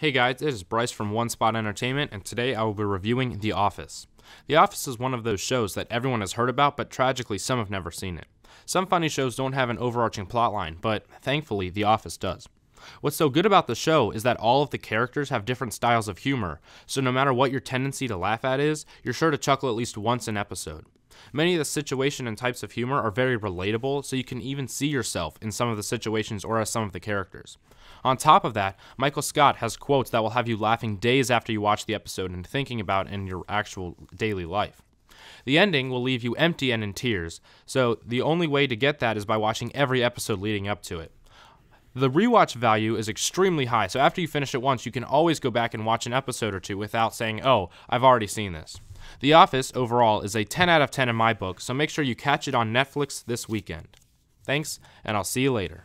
Hey guys, it is Bryce from One Spot Entertainment, and today I will be reviewing The Office. The Office is one of those shows that everyone has heard about, but tragically some have never seen it. Some funny shows don't have an overarching plotline, but thankfully The Office does. What's so good about the show is that all of the characters have different styles of humor, so no matter what your tendency to laugh at is, you're sure to chuckle at least once an episode. Many of the situation and types of humor are very relatable, so you can even see yourself in some of the situations or as some of the characters. On top of that, Michael Scott has quotes that will have you laughing days after you watch the episode and thinking about in your actual daily life. The ending will leave you empty and in tears, so the only way to get that is by watching every episode leading up to it. The rewatch value is extremely high, so after you finish it once, you can always go back and watch an episode or two without saying, oh, I've already seen this. The Office, overall, is a 10 out of 10 in my book, so make sure you catch it on Netflix this weekend. Thanks, and I'll see you later.